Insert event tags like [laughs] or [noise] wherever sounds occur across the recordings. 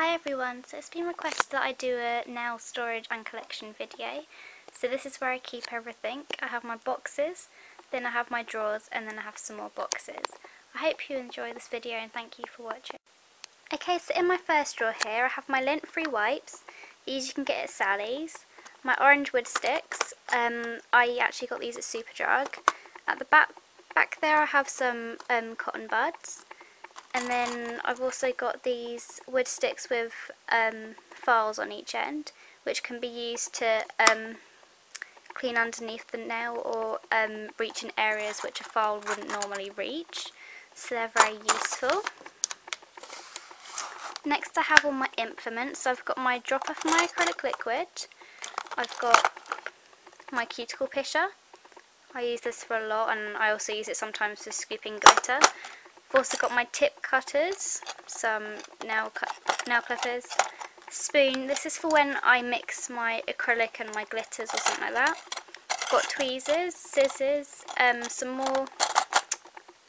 Hi everyone, so it's been requested that I do a nail storage and collection video. So this is where I keep everything. I have my boxes, then I have my drawers, and then I have some more boxes. I hope you enjoy this video and thank you for watching. Okay, so in my first drawer here I have my lint-free wipes. These you can get at Sally's. My orange wood sticks. Um, I actually got these at Superdrug. At the back, back there I have some um, cotton buds. And then I've also got these wood sticks with um, files on each end, which can be used to um, clean underneath the nail or um, reach in areas which a file wouldn't normally reach. So they're very useful. Next I have all my implements. So I've got my dropper for my acrylic liquid. I've got my cuticle pusher. I use this for a lot and I also use it sometimes for scooping glitter. I've also got my tip cutters, some nail, nail clippers, spoon. This is for when I mix my acrylic and my glitters or something like that. I've got tweezers, scissors, um, some more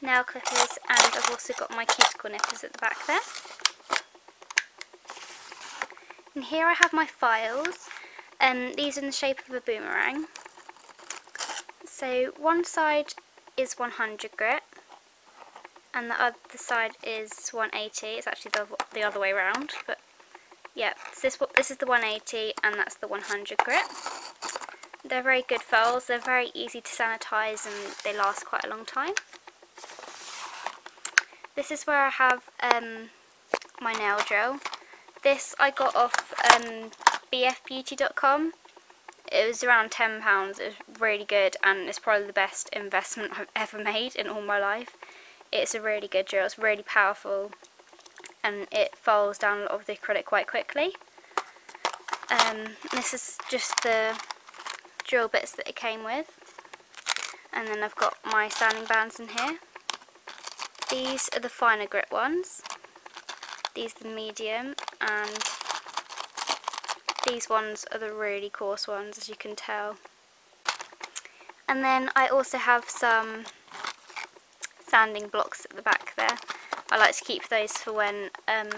nail clippers and I've also got my cuticle nippers at the back there. And here I have my files. Um, these are in the shape of a boomerang. So one side is 100 grit and the other side is 180. It's actually the, the other way around, but yeah, this, this is the 180 and that's the 100 grit. They're very good files, they're very easy to sanitize and they last quite a long time. This is where I have um, my nail drill. This I got off um, bfbeauty.com. It was around £10, it was really good and it's probably the best investment [laughs] I've ever made in all my life it's a really good drill, it's really powerful and it folds down a lot of the acrylic quite quickly. Um, this is just the drill bits that it came with and then I've got my sanding bands in here. These are the finer grit ones, these are the medium and these ones are the really coarse ones as you can tell. And then I also have some sanding blocks at the back there. I like to keep those for when um,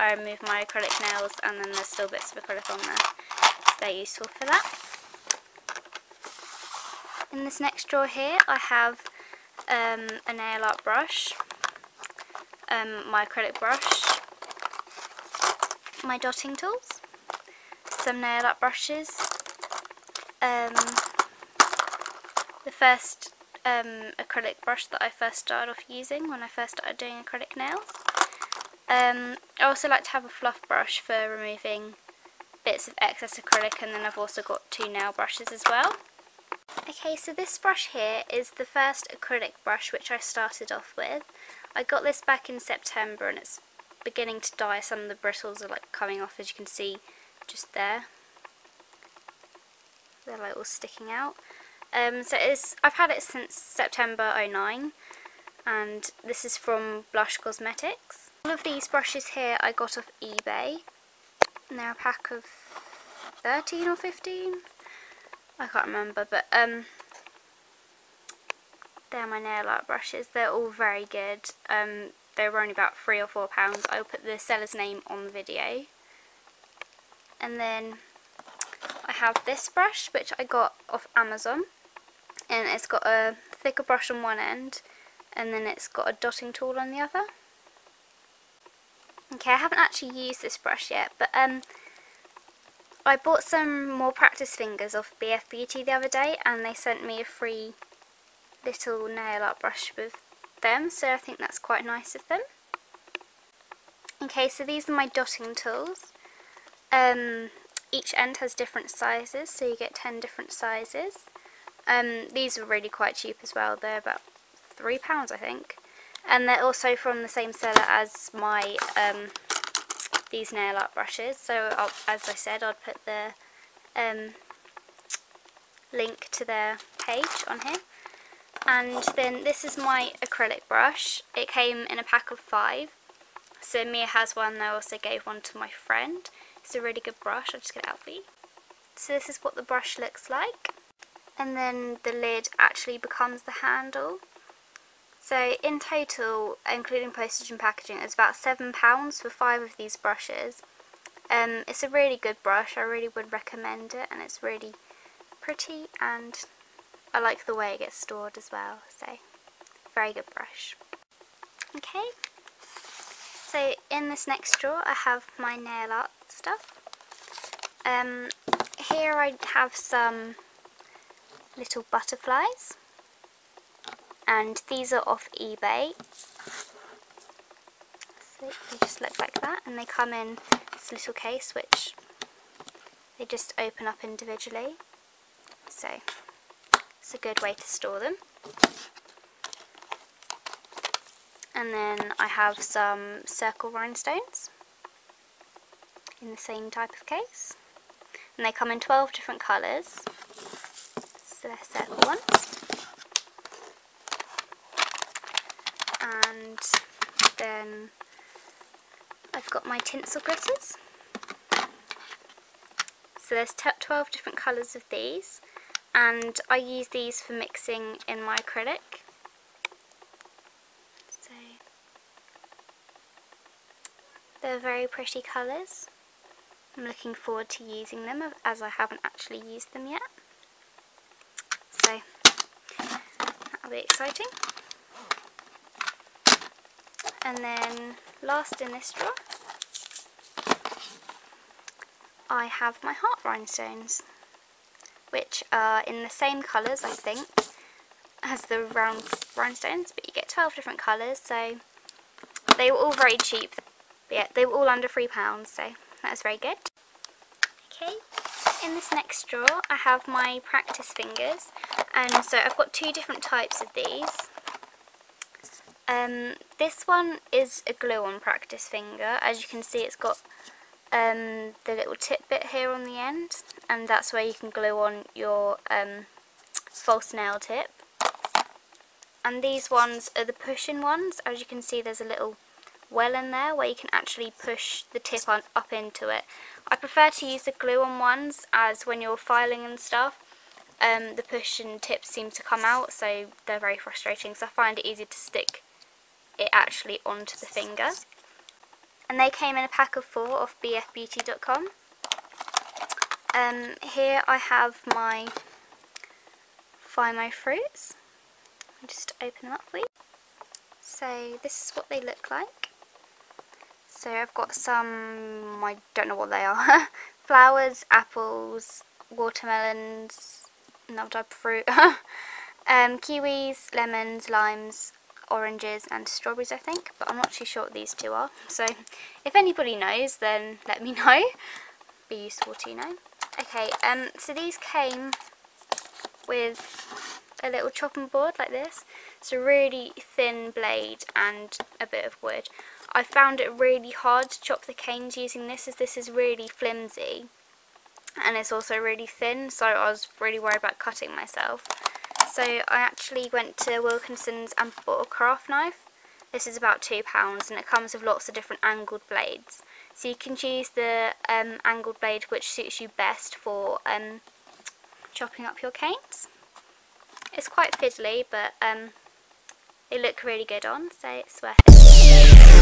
I remove my acrylic nails and then there's still bits of acrylic on there. So they're useful for that. In this next drawer here I have um, a nail art brush, um, my acrylic brush, my dotting tools, some nail art brushes, um, the first um, acrylic brush that I first started off using when I first started doing acrylic nails. Um, I also like to have a fluff brush for removing bits of excess acrylic and then I've also got two nail brushes as well. Okay, so this brush here is the first acrylic brush which I started off with. I got this back in September and it's beginning to die. Some of the bristles are like coming off as you can see just there. They're like all sticking out. Um, so it's, I've had it since September 09 and this is from Blush Cosmetics. All of these brushes here I got off eBay. And they're a pack of 13 or 15 I can't remember but um, they're my nail art brushes. They're all very good. Um, they were only about three or four pounds. I'll put the seller's name on the video. And then I have this brush which I got off Amazon and it's got a thicker brush on one end and then it's got a dotting tool on the other. Okay, I haven't actually used this brush yet, but um, I bought some more practice fingers off BF Beauty the other day and they sent me a free little nail art brush with them, so I think that's quite nice of them. Okay, so these are my dotting tools. Um, each end has different sizes, so you get 10 different sizes. Um, these are really quite cheap as well. They're about £3 I think. And they're also from the same seller as my um, these nail art brushes. So I'll, as I said, I'll put the um, link to their page on here. And then this is my acrylic brush. It came in a pack of five. So Mia has one, I also gave one to my friend. It's a really good brush, I'll just get it out for you. So this is what the brush looks like and then the lid actually becomes the handle So in total, including postage and packaging, it's about £7 for five of these brushes. Um, it's a really good brush, I really would recommend it and it's really pretty and I like the way it gets stored as well, so very good brush. Okay, so in this next drawer I have my nail art stuff. Um, here I have some little butterflies. And these are off eBay. So they just look like that. And they come in this little case which they just open up individually. So it's a good way to store them. And then I have some circle rhinestones in the same type of case. And they come in 12 different colours so they're and then I've got my tinsel glitters. So there's 12 different colours of these and I use these for mixing in my acrylic. So they're very pretty colours. I'm looking forward to using them as I haven't actually used them yet. So that'll be exciting. And then last in this drawer, I have my heart rhinestones, which are in the same colours, I think, as the round rhinestones, but you get 12 different colours, so they were all very cheap. But yeah, they were all under £3, so that was very good. Okay, in this next drawer, I have my practice fingers, and so I've got two different types of these. Um, this one is a glue-on practice finger. As you can see, it's got um, the little tip bit here on the end, and that's where you can glue on your um, false nail tip. And these ones are the push-in ones. As you can see, there's a little well in there where you can actually push the tip on, up into it. I prefer to use the glue-on ones as when you're filing and stuff, um, the push and tips seem to come out, so they're very frustrating. So I find it easy to stick it actually onto the finger. And they came in a pack of four off bfbeauty.com. Um, here I have my Fimo fruits. I'll just open them up for you. So this is what they look like. So I've got some, I don't know what they are, [laughs] flowers, apples, watermelons, another type of fruit, [laughs] um, kiwis, lemons, limes, oranges and strawberries I think but I'm not too sure what these two are. So if anybody knows then let me [laughs] know. Be useful to you know. Okay um so these came with a little chopping board like this. It's a really thin blade and a bit of wood I found it really hard to chop the canes using this as this is really flimsy and it's also really thin so I was really worried about cutting myself so I actually went to Wilkinson's and bought a craft knife. This is about £2 and it comes with lots of different angled blades. So you can choose the um, angled blade which suits you best for um, chopping up your canes. It's quite fiddly but um, they look really good on so it's worth it.